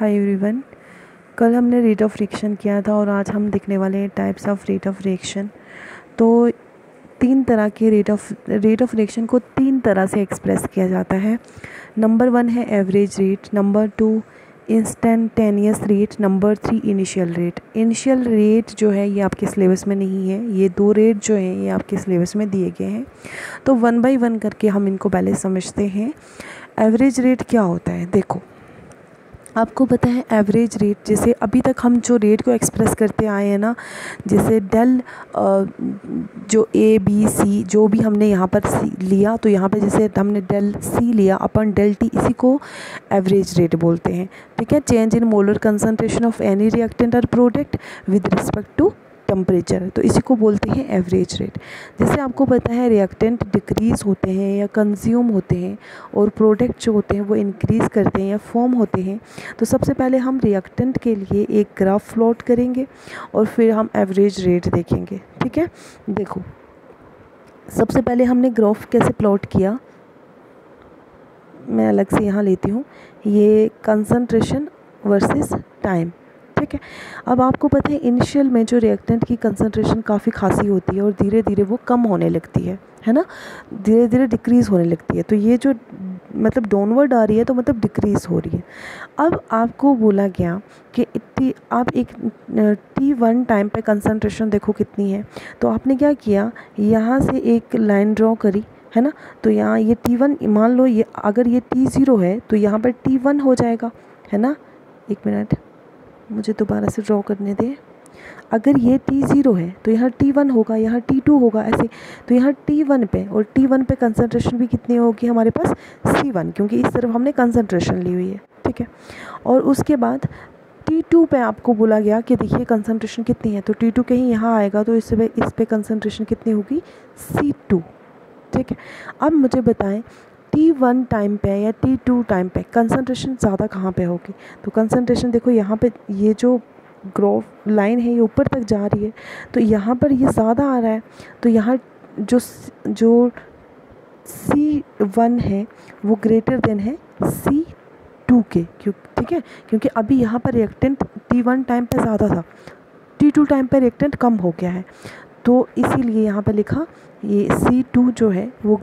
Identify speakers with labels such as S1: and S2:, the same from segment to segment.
S1: Hi everyone कल हमने rate of reaction किया था और आज हम देखने वाले हैं types of rate of reaction तो तीन तरह के rate of rate of reaction को तीन तरह से एक्सप्रेस किया जाता है. नंबर वन है average rate number two instantaneous rate number three initial rate initial rate जो है ये आपके सिलेबस में नहीं है. ये दो रेट जो हैं ये आपके सिलेबस में दिए गए हैं. तो वन बाय वन करके हम इनको पहले समझते हैं. एवरेज रेट क्या होता है? देखो आपको पता है एवरेज रेट जैसे अभी तक हम जो रेट को एक्सप्रेस करते आए हैं ना, जैसे डेल जो ए बी सी जो भी हमने यहाँ पर सी लिया तो यहाँ पर जैसे हमने डेल सी लिया, अपन डेल टी इसी को एवरेज रेट बोलते हैं। ठीक है? Change in molar concentration of any reactant और product with respect to temperature तो इसी को बोलते हैं एवरेज रेट जैसे आपको पता है रिएक्टेंट डिक्रीज़ होते हैं या कंज्यूम होते हैं और प्रोडक्ट जो होते हैं वो इंक्रीज़ करते हैं या फॉर्म होते हैं तो सबसे पहले हम रिएक्टेंट के लिए एक ग्राफ प्लॉट करेंगे और फिर हम एवरेज रेट देखेंगे, ठीक है? देखो, सबसे पहले हमने ग्राफ कैसे प्लॉट किया? मैं अलग से यहाँ लेती हूँ. ये कंसनट्रेशन वर्सेस टाइम ठीक है? अब आपको पता है इनिशियल में जो रिएक्टेंट की कंसनट्रेशन काफ़ी खासी होती है और धीरे धीरे वो कम होने लगती है है ना? धीरे धीरे डिक्रीज़ होने लगती है। तो ये जो मतलब डाउनवर्ड आ रही है तो मतलब डिक्रीज़ हो रही है। अब आपको बोला गया कि इतनी, आप एक टी वन टाइम पे कंसनट्रेशन देखो कितनी है। तो आपने क्या किया? यहाँ से एक लाइन ड्रॉ करी, है ना? तो यहाँ ये टी वन मान लो ये, अगर ये टी ज़ीरो है तो यहाँ पर टी वन हो जाएगा, है ना? एक मिनट। मुझे दोबारा से ड्रॉ करने दें। अगर ये टी ज़ीरो है तो यहाँ टी वन होगा, यहाँ टी टू होगा, ऐसे। तो यहाँ टी वन पे, और टी वन पे कंसनट्रेशन भी कितनी होगी हमारे पास? सी वन क्योंकि इस तरफ़ हमने कंसनट्रेशन ली हुई है, ठीक है? और उसके बाद टी टू पे आपको बोला गया कि देखिए कंसनट्रेशन कितनी है तो टी टू कहीं यहाँ आएगा तो इस पे इस पे कंसनट्रेशन कितनी होगी? सी टू ठीक है? अब मुझे बताएँ टी वन टाइम पे या टी टू टाइम पे? कंसनट्रेशन ज़्यादा कहाँ पे होगी? तो कंसनट्रेशन देखो यहाँ पे ये जो ग्रोव लाइन है, ये ऊपर तक जा रही है तो यहाँ पर ये ज़्यादा आ रहा है तो यहाँ जो जो सी वन है, वो ग्रेटर देन है सी टू के, क्यों, ठीक है? क्योंकि अभी यहाँ पर रिएक्टेंट टी वन टाइम पर ज़्यादा था टी टू टाइम पर रिएक्टेंट कम हो गया है तो इसीलिए यहाँ पर लिखा ये सी टू जो है, वो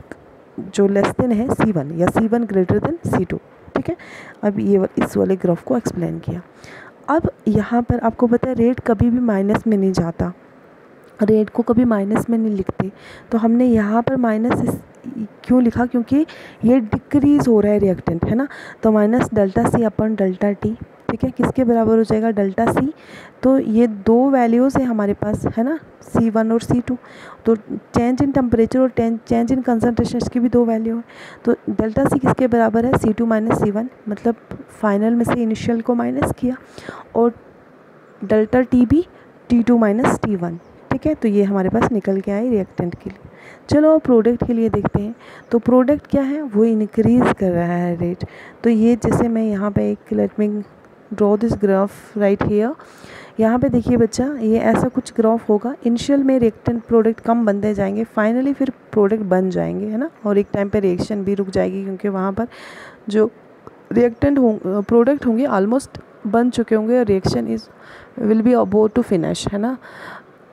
S1: जो लेस देन है सी वन या C one greater than C two ठीक है? अब ये इस वाले ग्राफ को एक्सप्लेन किया। अब यहाँ पर आपको पता है रेट कभी भी माइनस में नहीं जाता। रेट को कभी माइनस में नहीं लिखते। तो हमने यहाँ पर माइनस क्यों लिखा? क्योंकि ये डिक्रीज़ हो रहा है रिएक्टेंट है ना? तो माइनस डेल्टा सी अपन डेल्टा टी ठीक है, किसके बराबर हो जाएगा डेल्टा सी तो ये दो वैल्यूज़ हैं हमारे पास, है ना? सी वन और सी टू तो चेंज इन टेम्परेचर और चेंज इन कंसनट्रेशन इसकी भी दो वैल्यू है। तो डेल्टा सी किसके बराबर है? C two minus C one मतलब फाइनल में से इनिशियल को माइनस किया और डेल्टा टी भी T two minus T one ठीक है तो ये हमारे पास निकल के आए रिएक्टेंट के लिए। चलो प्रोडक्ट के लिए देखते हैं। तो प्रोडक्ट क्या है? वो इनक्रीज़ कर रहा है रेट तो ये जैसे मैं यहाँ पे एक let me draw this graph right here यहाँ पे देखिए बच्चा, ये ऐसा कुछ ग्राफ होगा। इनिशियल में रिएक्टेंट प्रोडक्ट कम बनते जाएँगे। फाइनली फिर प्रोडक्ट बन जाएँगे, है ना? और एक टाइम पे रिएक्शन भी रुक जाएगी क्योंकि वहाँ पर जो रिएक्टेंट हों प्रोडक्ट होंगे ऑलमोस्ट बन चुके होंगे और reaction is will be about to finish है ना?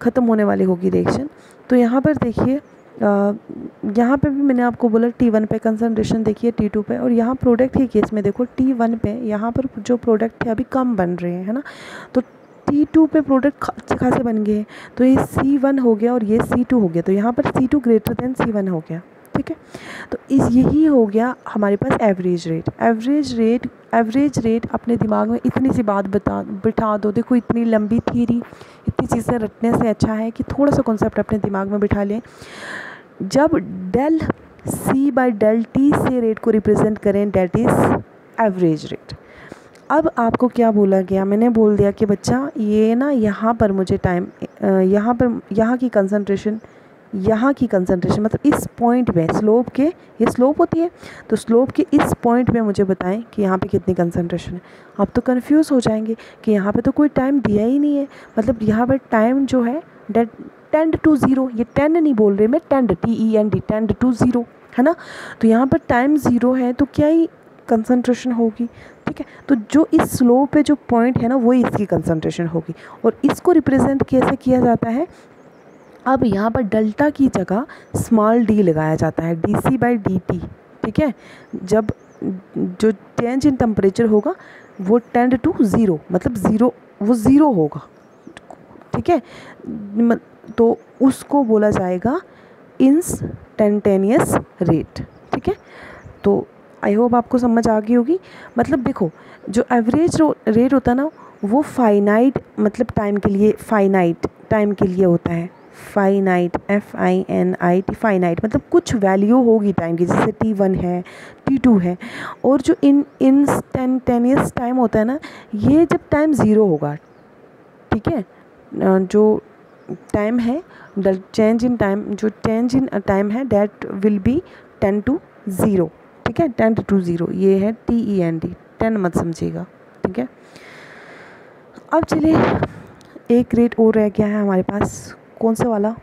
S1: ख़त्म होने वाली होगी रिएक्शन तो यहाँ पर देखिए यहाँ पे भी मैंने आपको बोला टी वन पे कंसनट्रेशन देखिए टी टू पे और यहाँ प्रोडक्ट के केस में देखो टी वन पे यहाँ पर जो प्रोडक्ट थे अभी कम बन रहे हैं, है ना? तो टी टू पे प्रोडक्ट अच्छे खासे बन गए तो ये सी वन हो गया और ये सी टू हो गया। तो यहाँ पर C two greater than C one हो गया। ठीक है? तो इस, यही हो गया हमारे पास average rate average rate average rate अपने दिमाग में इतनी सी बात बता, बिठा दो। देखो, इतनी लंबी थीरी इतनी चीज़ें रटने से अच्छा है कि थोड़ा सा कॉन्सेप्ट अपने दिमाग में बिठा लें। जब del C by del T से रेट को रिप्रेजेंट करें डेट इज़ एवरेज रेट अब आपको क्या बोला गया? मैंने बोल दिया कि बच्चा, ये ना यहाँ पर मुझे टाइम यहाँ पर, यहाँ की कंसंट्रेशन यहाँ की कंसंट्रेशन मतलब इस पॉइंट में स्लोप के, ये स्लोप होती है। तो स्लोप के इस पॉइंट में मुझे बताएँ कि यहाँ पे कितनी कंसंट्रेशन है। आप तो कंफ्यूज हो जाएँगे कि यहाँ पे तो कोई टाइम दिया ही नहीं है। मतलब यहाँ पर टाइम जो है डेट टेंड टू ज़ीरो ये टेन नहीं बोल रहे मैं tend T E N D tend to zero है ना? तो यहाँ पर टाइम ज़ीरो है तो क्या ही कंसंट्रेशन होगी? ठीक है? तो जो इस स्लोप पे जो पॉइंट है ना वही इसकी कंसंट्रेशन होगी। और इसको रिप्रेजेंट कैसे किया जाता है? अब यहाँ पर डेल्टा की जगह स्मॉल डी लगाया जाता है D C by D T ठीक है? जब जो चेंज इन टेम्परेचर होगा, वो टेंड टू ज़ीरो मतलब ज़ीरो वो ज़ीरो होगा, ठीक है? तो उसको बोला जाएगा इंस्टेंटेनियस रेट ठीक है? तो आई होप आपको समझ आ गई होगी। मतलब देखो, जो एवरेज रेट होता है ना, वो फाइनाइट मतलब टाइम के लिए फाइनाइट टाइम के लिए होता है। Finite F I N I T finite मतलब कुछ वैल्यू होगी टाइम की, जैसे टी वन है टी टू है, और जो इन इंस्टेंटेनियस टाइम होता है ना, ये जब टाइम ज़ीरो होगा, ठीक है? जो टाइम है चेंज इन टाइम जो चेंज इन टाइम है that will be ten to zero ठीक है? टेन टू ज़ीरो ये है T E N D ten मत समझिएगा, ठीक है? अब चलिए, एक रेट और रह गया है हमारे पास कौन सा वाला?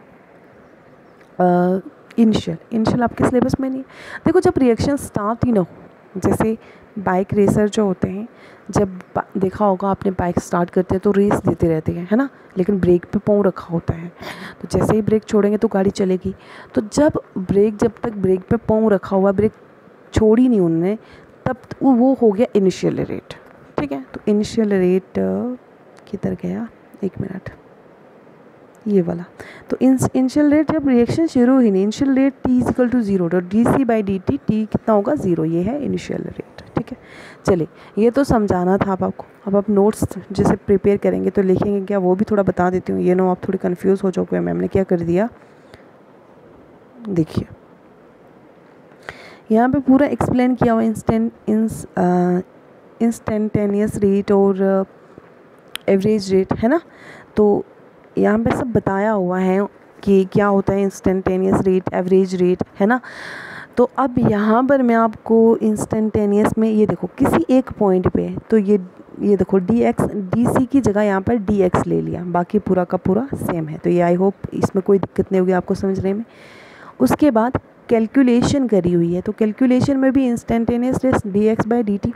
S1: इनिशियल इनिशियल आपके सिलेबस में नहीं। देखो, जब रिएक्शन स्टार्ट ही ना हो, जैसे बाइक रेसर जो होते हैं, जब देखा होगा आपने बाइक स्टार्ट करते हैं तो रेस देते रहते हैं, है ना? लेकिन ब्रेक पे पाँव रखा होता है। तो जैसे ही ब्रेक छोड़ेंगे तो गाड़ी चलेगी। तो जब ब्रेक जब तक ब्रेक पे पाँव रखा हुआ ब्रेक छोड़ी नहीं उन्होंने तब वो हो गया इनिशियल रेट ठीक है? तो इनिशियल रेट किधर गया? एक मिनट। ये वाला। तो इनिशियल रेट जब रिएक्शन शुरू ही नहीं। Initial rate T is equal to zero तो D C by D T T कितना होगा? ज़ीरो ये है इनिशियल रेट ठीक है? चलिए, ये तो समझाना था आप आपको। अब आप नोट्स जैसे प्रिपेयर करेंगे तो लिखेंगे क्या, वो भी थोड़ा बता देती हूँ। ये नो, आप थोड़ी कन्फ्यूज़ हो जाओगे मैम ने क्या कर दिया? देखिए। यहाँ पे पूरा एक्सप्लेन किया हुआ इंस्टेंट इंस इंस्टेंटेनियस रेट और एवरेज रेट है ना? तो यहाँ पे सब बताया हुआ है कि क्या होता है इंस्टेंटेनियस रेट एवरेज रेट है ना? तो अब यहाँ पर मैं आपको इंस्टेंटेनियस में ये देखो, किसी एक पॉइंट पे तो ये ये देखो डी एक्स डी सी की जगह यहाँ पर डी एक्स ले लिया। बाकी पूरा का पूरा सेम है। तो ये आई होप इसमें कोई दिक्कत नहीं होगी आपको समझने में। उसके बाद कैलकुलेशन करी हुई है। तो कैलकुलेशन में भी instantaneous rate D X by D T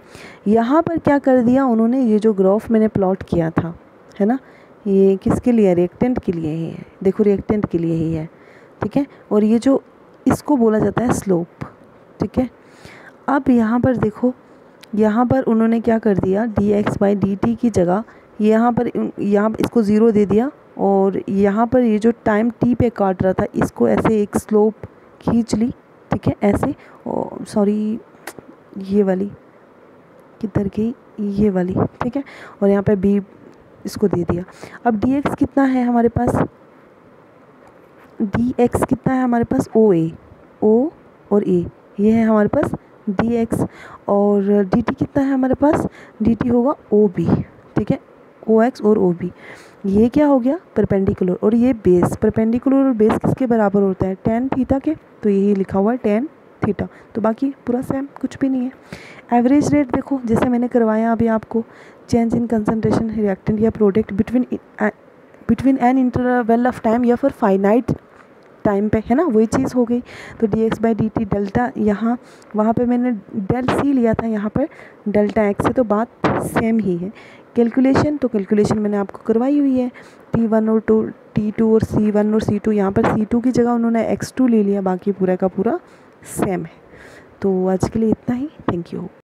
S1: यहाँ पर क्या कर दिया उन्होंने? ये जो ग्राफ मैंने प्लॉट किया था, है ना? ये किसके लिए है? रिएक्टेंट के लिए ही है। देखो रिएक्टेंट के लिए ही है। ठीक है? और ये जो इसको बोला जाता है स्लोप ठीक है? अब यहाँ पर देखो, यहाँ पर उन्होंने क्या कर दिया? D X by D T की जगह यहाँ पर यहाँ इसको ज़ीरो दे दिया और यहाँ पर ये जो टाइम टी पे काट रहा था, इसको ऐसे एक स्लोप खींच ली। ठीक है? ऐसे सॉरी ये वाली, किधर गई? ये वाली। ठीक है? और यहाँ पे बी इसको दे दिया। अब डी एक्स कितना है हमारे पास? डी एक्स कितना है हमारे पास? ओ ए ओ और ए ये है हमारे पास डी एक्स और डी टी कितना है हमारे पास? डी टी होगा ओ बी ठीक है? ओ एक्स और ओ बी ये क्या हो गया? परपेंडिकुलर और ये बेस परपेंडिकुलर और बेस किसके बराबर होता है? टेन थीटा के। तो यही लिखा हुआ है टेन थीटा। तो बाकी पूरा सेम कुछ भी नहीं है। एवरेज रेट देखो, जैसे मैंने करवाया अभी आपको चेंज इन कंसनट्रेशन रिएक्टेंट या product between between an interval of time या फिर फाइनाइट टाइम पे, है ना? वही चीज़ हो गई। तो D X by D T delta यहाँ, वहाँ पे मैंने डेल सी लिया था, यहाँ पर डेल्टा एक्स से तो बात सेम ही है। कैलकुलेशन तो कैलकुलेशन मैंने आपको करवाई हुई है। टी वन और टू टी टू और सी वन और सी टू यहाँ पर सी टू की जगह उन्होंने एक्स टू ले लिया, बाकी पूरा का पूरा सेम है तो आज के लिए इतना ही. Thank you